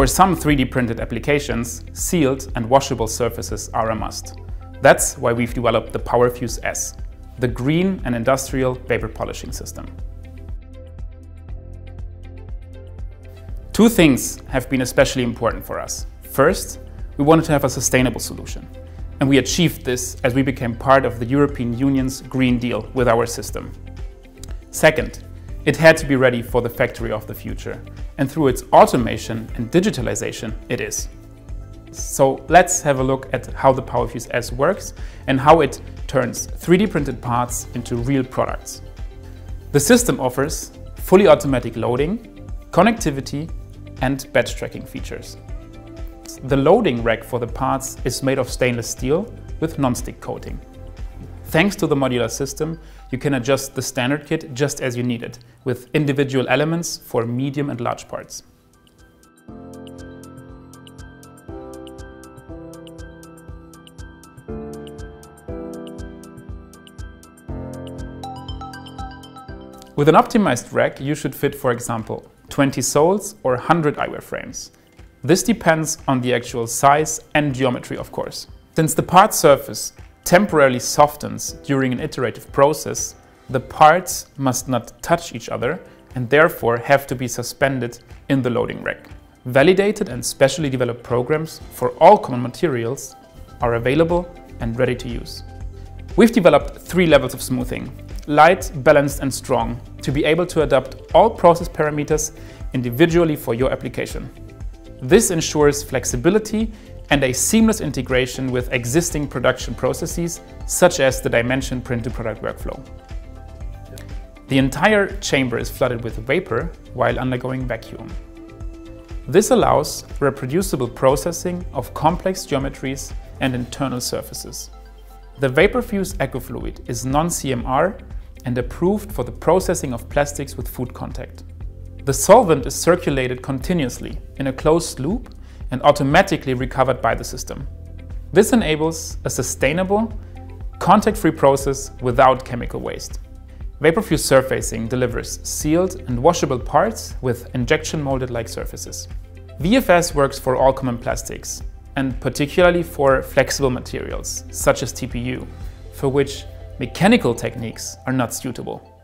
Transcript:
For some 3D printed applications, sealed and washable surfaces are a must. That's why we've developed the PowerFuse S, the green and industrial vapor polishing system. Two things have been especially important for us. First, we wanted to have a sustainable solution. And we achieved this as we became part of the European Union's Green Deal with our system. Second, it had to be ready for the factory of the future, and through its automation and digitalization, it is. So let's have a look at how the PowerFuse S works and how it turns 3D printed parts into real products. The system offers fully automatic loading, connectivity, and batch tracking features. The loading rack for the parts is made of stainless steel with non-stick coating. Thanks to the modular system, you can adjust the standard kit just as you need it, with individual elements for medium and large parts. With an optimized rack, you should fit, for example, 20 soles or 100 eyewear frames. This depends on the actual size and geometry, of course. Since the part surface temporarily softens during an iterative process, the parts must not touch each other and therefore have to be suspended in the loading rack. Validated and specially developed programs for all common materials are available and ready to use. We've developed three levels of smoothing, light, balanced and strong, to be able to adapt all process parameters individually for your application. This ensures flexibility and a seamless integration with existing production processes, such as the DyeMansion print-to-product workflow. The entire chamber is flooded with vapor while undergoing vacuum. This allows reproducible processing of complex geometries and internal surfaces. The VaporFuse EcoFluid is non-CMR and approved for the processing of plastics with food contact. The solvent is circulated continuously in a closed loop and automatically recovered by the system. This enables a sustainable, contact-free process without chemical waste. VaporFuse surfacing delivers sealed and washable parts with injection molded like surfaces. VFS works for all common plastics and particularly for flexible materials such as TPU, for which mechanical techniques are not suitable.